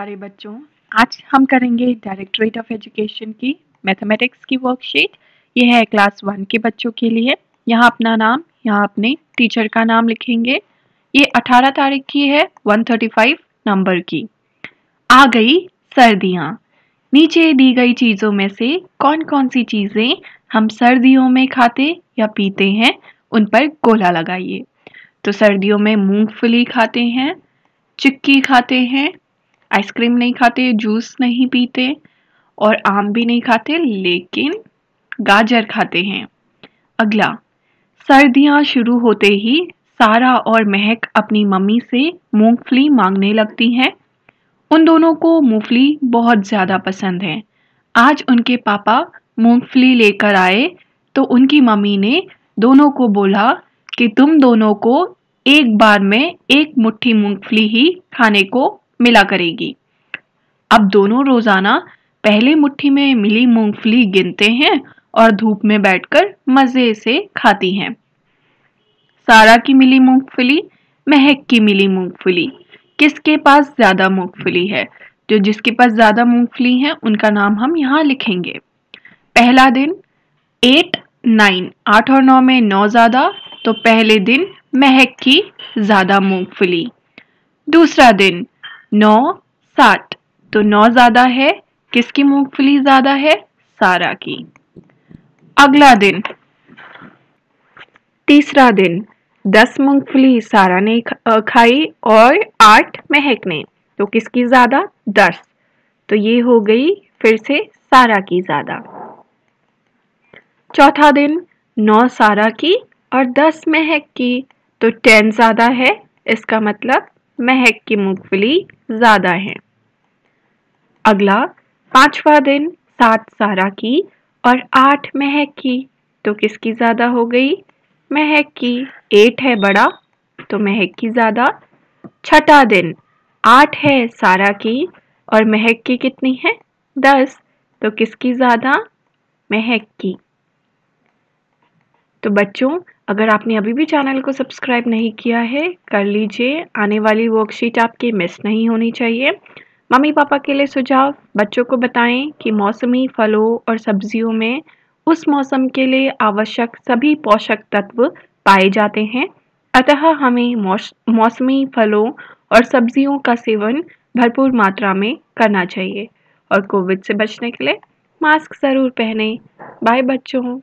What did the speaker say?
प्यारे बच्चों, आज हम करेंगे डायरेक्टरेट ऑफ़ एजुकेशन की मैथमेटिक्स की वर्कशीट ये है क्लास वन के बच्चों के लिए। यहाँ अपना नाम, यहाँ अपने टीचर का नाम लिखेंगे। ये 18 तारीख की है 135 नंबर की। आ गई सर्दियाँ। नीचे दी गई चीज़ों में से कौन कौन सी चीज़ें हम सर्दियों में खाते या पीते हैं, उन पर गोला लगाइए। तो सर्दियों में मूंगफली खाते हैं, चिक्की खाते हैं आइसक्रीम नहीं खाते, जूस नहीं पीते और आम भी नहीं खाते, लेकिन गाजर खाते हैं। अगला, सर्दियाँ शुरू होते ही सारा और महक अपनी मम्मी से मूंगफली मांगने लगती हैं। उन दोनों को मूंगफली बहुत ज़्यादा पसंद है। आज उनके पापा मूंगफली लेकर आए तो उनकी मम्मी ने दोनों को बोला कि तुम दोनों को एक बार में एक मुट्ठी मूंगफली ही खाने को मिला करेगी। अब दोनों रोज़ाना पहले मुट्ठी में मिली मूंगफली गिनते हैं और धूप में बैठकर मज़े से खाती हैं। सारा की मिली मूंगफली, महक की मिली मूंगफली। किसके पास ज़्यादा मूंगफली है? जो जिसके पास ज़्यादा मूंगफली है, उनका नाम हम यहाँ लिखेंगे। पहला दिन एट नाइन आठ और नौ में नौ ज़्यादा तो पहले दिन महक की ज़्यादा मूंगफली। दूसरा दिन नौ, साठ। तो नौ ज़्यादा है, किसकी मूंगफली ज़्यादा है? सारा की। अगला दिन। तीसरा दिन। दस मूंगफली सारा ने खाई और आठ महक ने। तो किसकी ज़्यादा? दस। तो ये हो गई फिर से सारा की ज़्यादा। चौथा दिन। नौ सारा की और दस महक की। तो टेन ज़्यादा है, इसका मतलब महक की मूंगफली ज़्यादा है। अगला, पांचवा दिन, सात सारा की और आठ महक की। तो किसकी ज़्यादा हो गई? महक की। एट है बड़ा तो महक की ज़्यादा। छठा दिन, आठ है सारा की और महक की कितनी है? दस। तो किसकी ज़्यादा? महक की। तो बच्चों अगर आपने अभी भी चैनल को सब्सक्राइब नहीं किया है, कर लीजिए। आने वाली वर्कशीट आपकी मिस नहीं होनी चाहिए। मम्मी पापा के लिए सुझाव, बच्चों को बताएँ कि मौसमी फलों और सब्जियों में उस मौसम के लिए आवश्यक सभी पोषक तत्व पाए जाते हैं। अतः हमें मौसमी फलों और सब्जियों का सेवन भरपूर मात्रा में करना चाहिए। और कोविड से बचने के लिए मास्क ज़रूर पहने। बाय बच्चों।